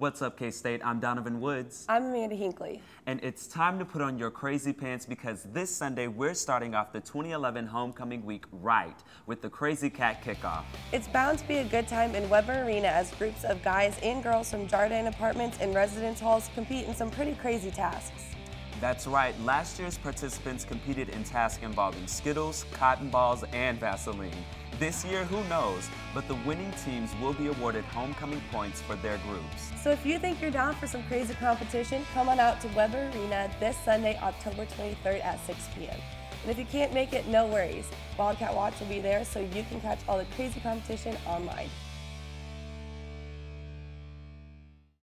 What's up, K State? I'm Donovan Woods. I'm Amanda Hinkley. And it's time to put on your crazy pants because this Sunday we're starting off the 2011 homecoming week right with the Crazy Cat Kickoff. It's bound to be a good time in Weber Arena as groups of guys and girls from Jardine Apartments and residence halls compete in some pretty crazy tasks. That's right, last year's participants competed in tasks involving Skittles, cotton balls, and Vaseline. This year, who knows, but the winning teams will be awarded homecoming points for their groups. So if you think you're down for some crazy competition, come on out to Weber Arena this Sunday, October 23rd at 6 p.m. And if you can't make it, no worries. Wildcat Watch will be there so you can catch all the crazy competition online.